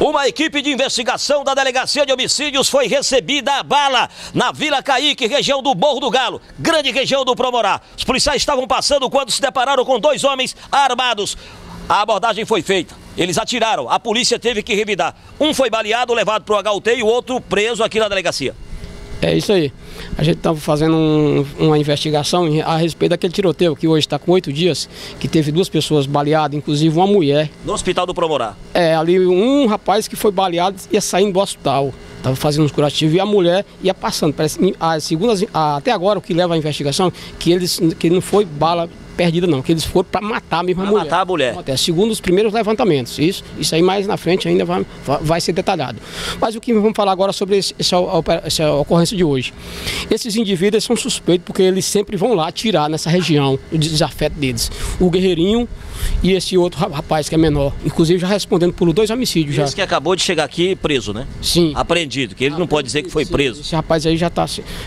Uma equipe de investigação da Delegacia de Homicídios foi recebida a bala na Vila Caíque, região do Morro do Galo, grande região do Promorá. Os policiais estavam passando quando se depararam com dois homens armados. A abordagem foi feita. Eles atiraram. A polícia teve que revidar. Um foi baleado, levado para o HUT e o outro preso aqui na delegacia. É isso aí. A gente estava fazendo um, uma investigação a respeito daquele tiroteio que hoje está com oito dias, que teve duas pessoas baleadas, inclusive uma mulher. No hospital do Promorá. É, ali um rapaz que foi baleado ia saindo do hospital. Estava fazendo uns curativos e a mulher ia passando. Parece, a, segundo as, a, até agora o que leva à investigação, que eles que não foi bala perdida não, que eles foram para matar a pra mulher. matar a mulher. Até segundo os primeiros levantamentos. Isso, isso aí mais na frente ainda vai, vai ser detalhado. Mas o que vamos falar agora sobre esse, essa, essa ocorrência de hoje. Esses indivíduos são suspeitos porque eles sempre vão lá atirar nessa região, o desafeto deles. O guerreirinho e esse outro rapaz que é menor. Inclusive já respondendo por dois homicídios. Já. Esse que acabou de chegar aqui preso, né? Sim. Apreendido, que ele não pode dizer que foi Sim, preso. Esse rapaz aí já, tá,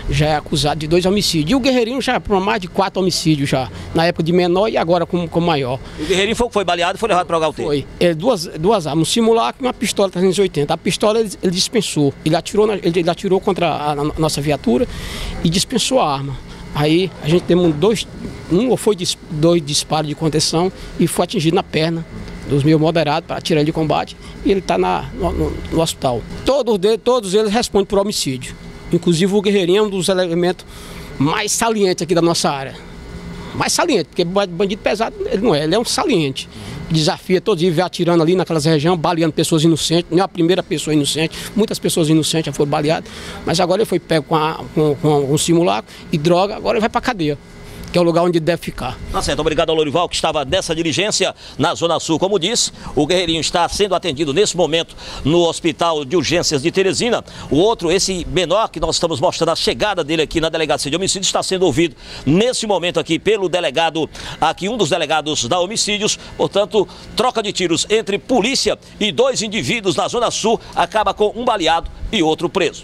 já é acusado de dois homicídios. E o Guerreirinho já é por mais de quatro homicídios já. Na época de menor e agora com, com maior. O Guerreirinho foi, foi baleado e foi levado para o HUT. Foi. É, duas, duas armas, um simulacro e uma pistola 380. A pistola ele, ele dispensou. Ele atirou, na, ele, ele atirou contra a, a nossa viatura e dispensou a arma. Aí a gente temos dois, um ou foi dois disparos de contenção e foi atingido na perna dos meus moderados para tirar ele de combate e ele está no, no, no, hospital. Todos, de, todos eles respondem por homicídio. Inclusive o Guerreirinho é um dos elementos mais salientes aqui da nossa área. Mais saliente, porque bandido pesado ele não é, ele é um saliente. Desafia todos e vê atirando ali naquelas regiões, baleando pessoas inocentes. Não é a primeira pessoa inocente, muitas pessoas inocentes já foram baleadas. Mas agora ele foi pego com, a, com, com um simulacro e droga, agora ele vai para cadeia que é o lugar onde deve ficar. Tá certo, obrigado ao Lorival que estava nessa diligência na Zona Sul. Como disse, o Guerreirinho está sendo atendido nesse momento no Hospital de Urgências de Teresina. O outro, esse menor que nós estamos mostrando a chegada dele aqui na Delegacia de Homicídios, está sendo ouvido nesse momento aqui pelo delegado, aqui um dos delegados da Homicídios. Portanto, troca de tiros entre polícia e dois indivíduos na Zona Sul acaba com um baleado e outro preso.